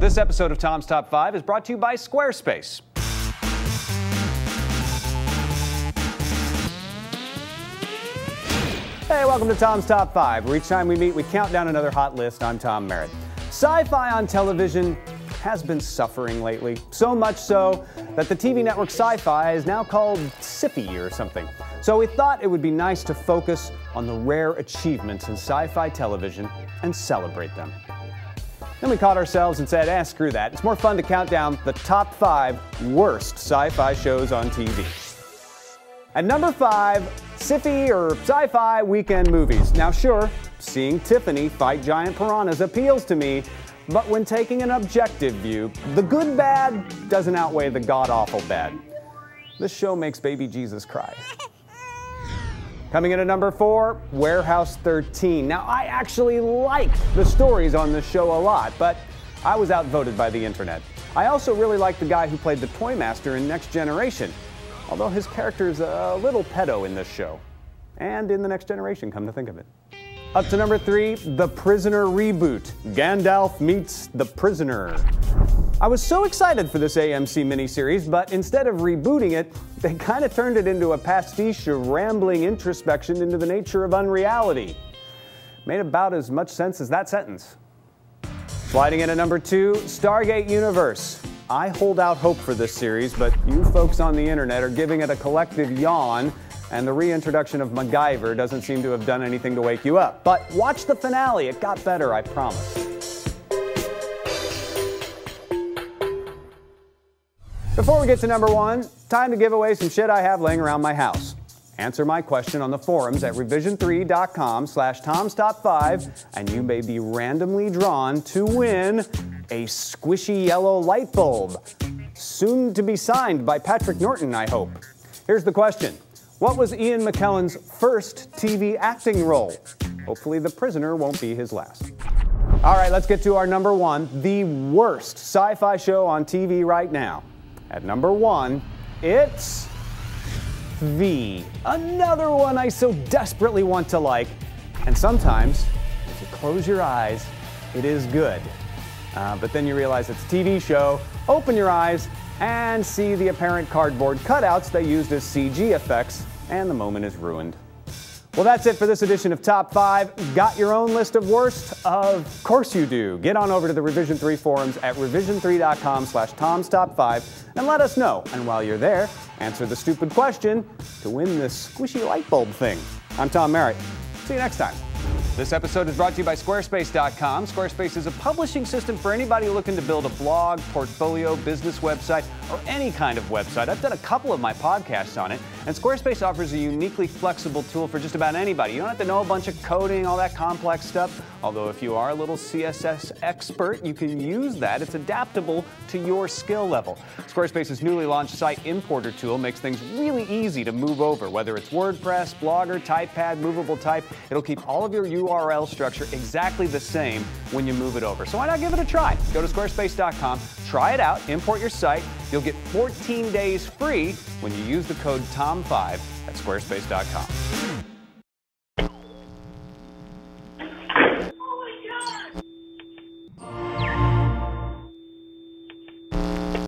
This episode of Tom's Top 5 is brought to you by Squarespace. Hey, welcome to Tom's Top 5, where each time we meet, we count down another hot list. I'm Tom Merritt. Sci fi on television has been suffering lately, so much so that the TV network Sci Fi is now called Sippy or something. So we thought it would be nice to focus on the rare achievements in sci fi television and celebrate them. Then we caught ourselves and said, eh, screw that. It's more fun to count down the top five worst sci fi shows on TV. At number five, sci-fi or sci-fi weekend movies. Now sure, seeing Tiffany fight giant piranhas appeals to me, but when taking an objective view, the good bad doesn't outweigh the god-awful bad. This show makes baby Jesus cry. Coming in at number four, Warehouse 13. Now, I actually like the stories on this show a lot, but I was outvoted by the internet. I also really like the guy who played the Toy Master in Next Generation, although his character is a little pedo in this show. And in the Next Generation, come to think of it. Up to number three, The Prisoner reboot. Gandalf meets The Prisoner. I was so excited for this AMC miniseries, but instead of rebooting it, they kind of turned it into a pastiche of rambling introspection into the nature of unreality. Made about as much sense as that sentence. Sliding in at number two, Stargate Universe. I hold out hope for this series, but you folks on the internet are giving it a collective yawn, and the reintroduction of MacGyver doesn't seem to have done anything to wake you up. But watch the finale, it got better, I promise. Before we get to number one, time to give away some shit I have laying around my house. Answer my question on the forums at revision3.com slash tomstop5 and you may be randomly drawn to win a squishy yellow light bulb. Soon to be signed by Patrick Norton, I hope. Here's the question. What was Ian McKellen's first TV acting role? Hopefully the prisoner won't be his last. All right, let's get to our number one, the worst sci-fi show on TV right now. At number one, it's V. Another one I so desperately want to like. And sometimes, if you close your eyes, it is good. Uh, but then you realize it's a TV show, open your eyes, and see the apparent cardboard cutouts they used as CG effects, and the moment is ruined. Well, that's it for this edition of Top 5. Got your own list of worst? Of course you do. Get on over to the Revision 3 forums at revision3.com slash Tom's Top 5 and let us know. And while you're there, answer the stupid question to win this squishy light bulb thing. I'm Tom Merritt. See you next time. This episode is brought to you by Squarespace.com. Squarespace is a publishing system for anybody looking to build a blog, portfolio, business website, or any kind of website. I've done a couple of my podcasts on it, and Squarespace offers a uniquely flexible tool for just about anybody. You don't have to know a bunch of coding, all that complex stuff. Although, if you are a little CSS expert, you can use that. It's adaptable to your skill level. Squarespace's newly launched site importer tool makes things really easy to move over, whether it's WordPress, Blogger, TypePad, Movable Type. It'll keep all of your URL structure exactly the same when you move it over. So why not give it a try? Go to squarespace.com, try it out, import your site. You'll get 14 days free when you use the code TOM5 at squarespace.com.